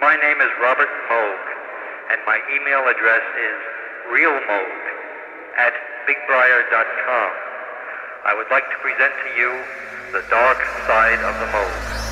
My name is Robert Moog, and my email address is realmoog at bigbriar.com. I would like to present to you the dark side of the Moog.